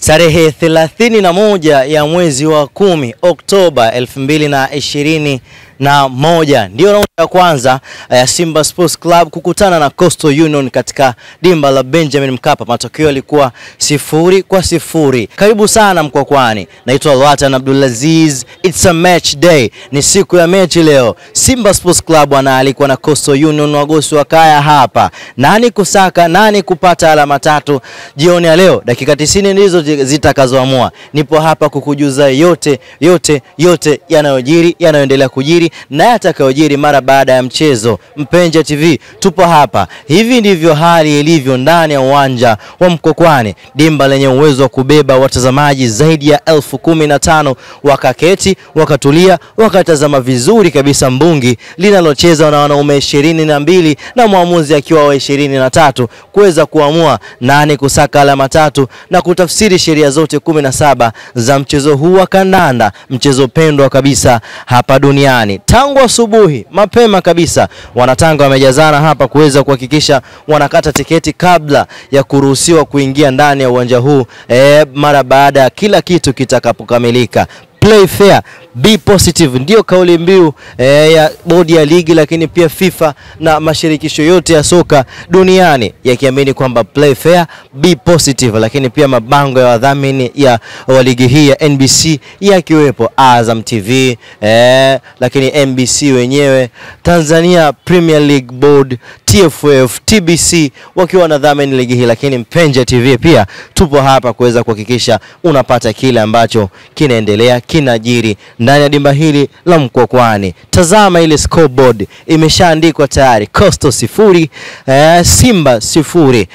Tarehe 31 ya mwezi wa kumi Oktoba 2021 na moja ndio raundi ya kwanza ya Simba Sports Club kukutana na Coastal Union katika dimba la Benjamin Mkapa. Matokeo yalikuwa sifuri kwa sifuri. Karibu sana Mkwakwani, naitwa Lwatan Abdulaziz. It's a match day, ni siku ya mechi leo. Simba Sports Club wanaalikwa na Coastal Union, wagosi wa kaya hapa. Nani kusaka nani kupata alama tatu jioni ya leo? Dakika 90 ndizo zitakazoamua. Nipo hapa kukujuza yote yote yote yanayojiri yanayoendelea kujiri na atakayojiri mara baada ya mchezo. Mpenja TV tupo hapa. Hivi ndivyo hali ilivyo ndani ya uwanja wa Mkokwani, dimba lenye uwezo wa kubeba watazamaji zaidi ya elfu kumi na tano wakaketi, wakatulia, wakatazama vizuri kabisa mbungi linalocheza na wanaume ishirini na mbili na mwamuzi akiwa wa ishirini na tatu kuweza kuamua nani kusaka alama tatu na kutafsiri sheria zote kumi na saba za mchezo huu wa kandanda, mchezo pendwa kabisa hapa duniani. Tangu asubuhi mapema kabisa, wanatanga wamejazana hapa kuweza kuhakikisha wanakata tiketi kabla ya kuruhusiwa kuingia ndani ya uwanja huu e, mara baada ya kila kitu kitakapokamilika. Play fair, be positive. Ndiyo kauli mbiu eh, ya bodi ya ligi, lakini pia FIFA na mashirikisho yote ya soka duniani yakiamini kwamba play fair, be positive, lakini pia mabango ya wadhamini ya wa ligi hii ya NBC yakiwepo Azam TV eh, lakini NBC wenyewe, Tanzania Premier League Board, TFF, TBC wakiwa wanadhamini ligi hii, lakini Mpenja TV pia tupo hapa kuweza kuhakikisha unapata kile ambacho kinaendelea kinajiri ndani ya dimba hili la Mkwakwani. Tazama ile scoreboard imeshaandikwa tayari, Coastal sifuri eh, Simba sifuri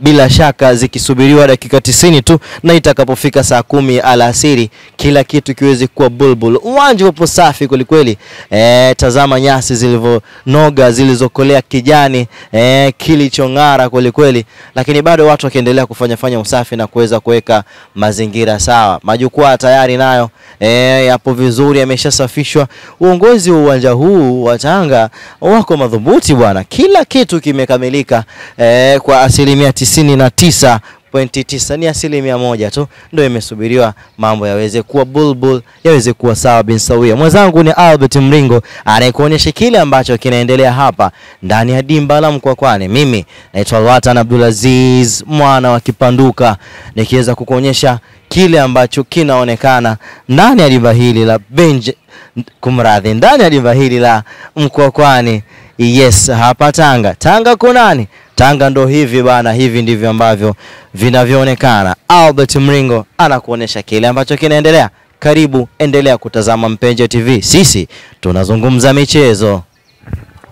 bila shaka zikisubiriwa dakika tisini tu na itakapofika saa kumi alasiri kila kitu kiweze kuwa bulbul. Uwanja upo safi kwelikweli. E, tazama nyasi zilivyonoga zilizokolea kijani e, kilichong'ara kwelikweli, lakini bado watu wakiendelea kufanya fanya usafi na kuweza kuweka mazingira sawa. Majukwaa tayari nayo e, yapo vizuri, yameshasafishwa. Uongozi wa uwanja huu wa Tanga wako madhubuti bwana, kila kitu kimekamilika e, kwa asilimia tisini na tisa pointi tisa ni asilimia moja tu ndio imesubiriwa mambo yaweze kuwa bulbul yaweze kuwa sawa bin sawia. Mwenzangu ni Albert Mringo anayekuonyesha kile ambacho kinaendelea hapa ndani ya dimba la Mkwakwani. Mimi naitwa Lwatan Abdulaziz mwana wa Kipanduka, nikiweza kukuonyesha kile ambacho kinaonekana ndani ya dimba hili la Benj, kumradhi, ndani ya dimba hili la Mkwakwani. Yes, hapa Tanga. Tanga kunani? Tanga ndo hivi bana, hivi ndivyo ambavyo vinavyoonekana. Albert Mringo anakuonyesha kile ambacho kinaendelea. Karibu, endelea kutazama Mpenje TV, sisi tunazungumza michezo.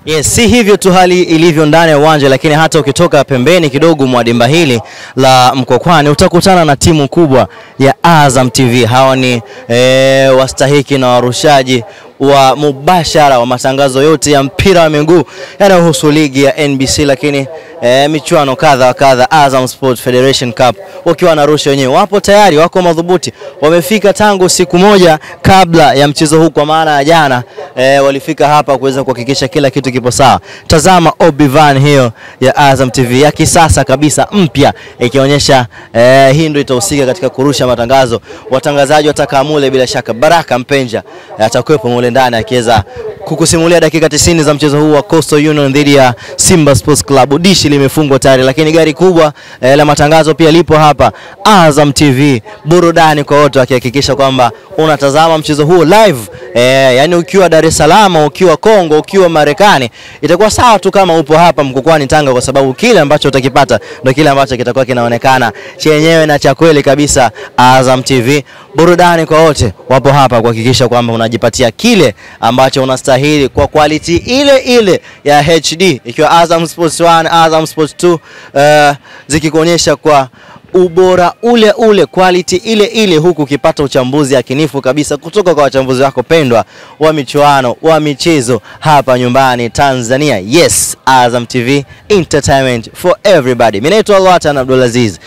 Yes, si hivyo tu hali ilivyo ndani ya uwanja, lakini hata ukitoka pembeni kidogo mwa dimba hili la Mkwakwani utakutana na timu kubwa ya Azam TV. Hawa ni e, wastahiki na warushaji wa mubashara wa matangazo yote ya mpira wa miguu yanayohusu ligi ya NBC, lakini e, michuano kadha wa kadha, Azam Sports Federation Cup wakiwa na wanarusha wenyewe, wapo tayari, wako madhubuti, wamefika tangu siku moja kabla ya mchezo huu, kwa maana ya jana e, walifika hapa kuweza kuhakikisha kila kitu kipo sawa. Tazama Obivan hiyo ya Azam TV ya kisasa kabisa mpya, ikionyesha e, hii ndio itahusika katika kurusha matangazo. Watangazaji watakamule bila shaka, Baraka Mpenja atakuwepo mule ndani akiweza kukusimulia dakika 90 za mchezo huu wa Coastal Union dhidi ya Simba Sports Club. Dishi limefungwa tayari, lakini gari kubwa eh, la matangazo pia lipo hapa, Azam TV, burudani kwa wote, wakihakikisha kwamba unatazama mchezo huu live eh, yani ukiwa Dar es Salaam, ukiwa Kongo, ukiwa Marekani, itakuwa sawa tu kama upo hapa Mkokwani Tanga, kwa sababu kile ambacho utakipata ndio kile ambacho kitakuwa kinaonekana chenyewe na cha kweli kabisa. Azam TV, burudani kwa wote, wapo hapa kuhakikisha kwamba unajipatia kile ambacho unastahili kwa quality ile ile ya HD, ikiwa Azam Sports 1, Azam Sports 2 uh, zikikuonyesha kwa ubora ule ule quality ile ile, huku ukipata uchambuzi yakinifu kabisa kutoka kwa wachambuzi wako pendwa wa michuano wa michezo hapa nyumbani Tanzania. Yes, Azam TV entertainment for everybody. Mimi naitwa Lwatan Abdulaziz.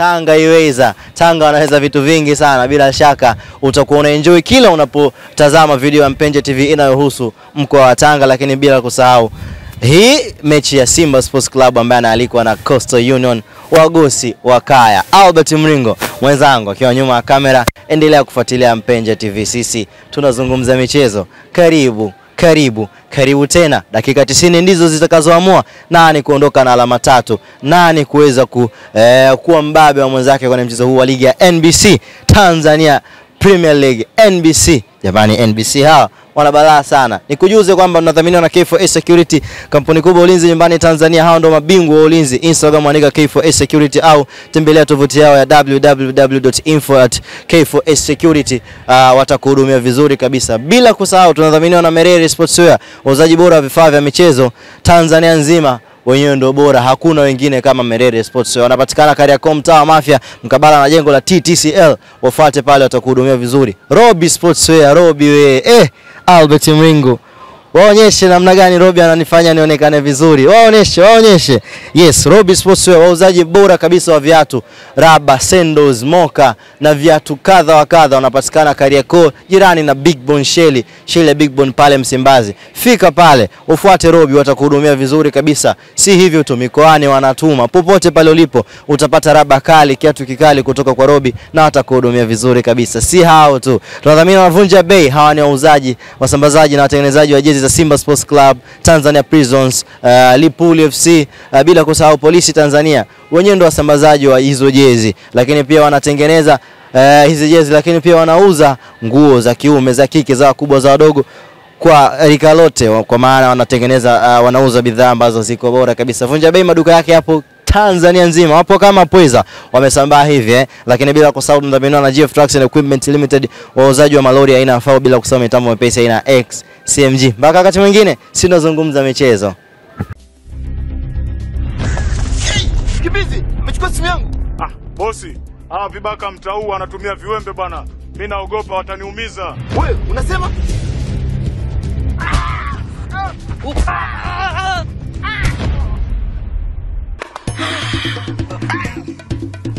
Tanga iweza, Tanga wanaweza vitu vingi sana. Bila shaka utakuwa una enjoy kila unapotazama video ya Mpenje TV inayohusu mkoa wa Tanga, lakini bila kusahau hii mechi ya Simba Sports Club ambaye anaalikwa na Coastal Union wagosi wa kaya. Albert Mringo mwenzangu akiwa nyuma ya kamera, endelea kufuatilia Mpenje TV. Sisi tunazungumza michezo. Karibu, karibu, karibu tena. Dakika 90 ndizo zitakazoamua nani kuondoka na alama tatu, nani kuweza ku, eh, kuwa mbabe wa mwenzake kwenye mchezo huu wa ligi ya NBC Tanzania Premier League NBC. Jamani, NBC hawa wana balaa sana. Nikujuze kwamba tunadhaminiwa na K4A Security, kampuni kubwa ulinzi nyumbani Tanzania. Hao ndio mabingwa wa ulinzi. Instagram andika K4A Security au tembelea tovuti yao ya www.info@k4asecurity. Uh, watakuhudumia vizuri kabisa. Bila kusahau tunadhaminiwa na Merere Sportswear, wauzaji bora wa vifaa vya michezo Tanzania nzima wenyewe ndio bora, hakuna wengine kama Merere Sports. Wanapatikana Kariakoo, mtaa wa Mafia, mkabala na jengo la TTCL. Wafuate pale, watakuhudumia vizuri. Robi Sportswear, Robi we eh, Albert Mringo waonyeshe namna gani Robi ananifanya nionekane vizuri, waonyeshe, waonyeshe. Yes, Robi Sportswear, wauzaji bora kabisa wa viatu raba, sandals, moka na viatu kadha wa kadha, wanapatikana Kariakoo, jirani na Big Bone Sheli, Sheli ya Big Bone pale Msimbazi. Fika pale, ufuate Robi, watakuhudumia vizuri kabisa. Si hivyo tu, mikoani wanatuma, popote pale ulipo utapata raba kali, kiatu kikali kutoka kwa Robi na watakuhudumia vizuri kabisa. Si hao tu, tunadhamini wanavunja Bei, hawa ni wauzaji, wasambazaji na watengenezaji wa jezi za Simba Sports Club, Tanzania Prisons, uh, Lipuli FC, uh, bila kusahau Polisi Tanzania. Wenyewe ndio wasambazaji wa hizo jezi, lakini pia wanatengeneza uh, hizi jezi, lakini pia wanauza nguo za kiume, za kike, za wakubwa, za wadogo kwa rika lote, kwa maana wanatengeneza uh, wanauza bidhaa ambazo ziko bora kabisa. Vunja Bei maduka yake hapo Tanzania nzima wapo kama pweza wamesambaa hivi eh, lakini bila kusahau mdhaminiwa na GF Trucks and Equipment Limited, wauzaji wa malori aina ya FAW, bila kusahau mitambo mepesi aina X CMG. Mpaka wakati mwingine, si tunazungumza michezo. Kibizi, umechukua simu yangu? Ah, bosi, hawa vibaka mtaa huu wanatumia viwembe bwana. Mimi naogopa wataniumiza. Wewe unasema?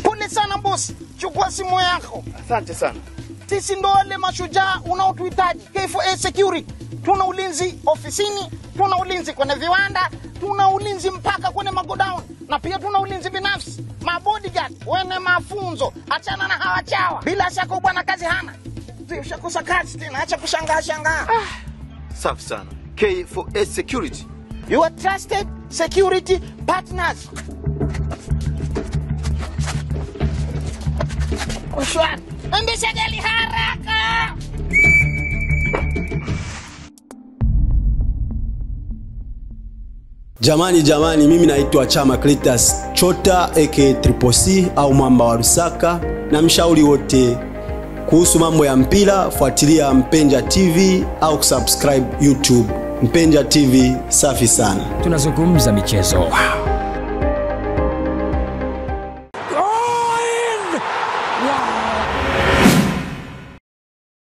Pole sana bosi, chukua simu yako. Asante sana. Sisi ndo wale mashujaa unaotuhitaji. K4A Security, tuna ulinzi ofisini, tuna ulinzi kwenye viwanda, tuna ulinzi mpaka kwenye magodown, na pia tuna ulinzi binafsi, mabodyguard wene mafunzo. Achana na hawa chawa, bila shaka bwana kazi hana. Ushakosa kazi tena, acha kushangaa shangaa. Safi sana. K4A Security. Your trusted security partners. Endesha gari haraka. Jamani jamani, mimi naitwa Chama Cletus Chota aka Triple C au mwamba wa Lusaka, na mshauri wote kuhusu mambo ya mpira, fuatilia Mpenja TV au kusubscribe YouTube Mpenja TV. Safi sana. tunazungumza michezo.